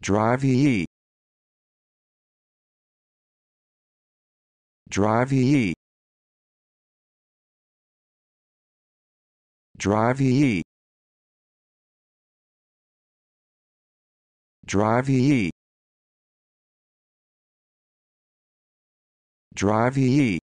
Drive ye. Drive ye. Drive ye. Drive ye. Drive ye.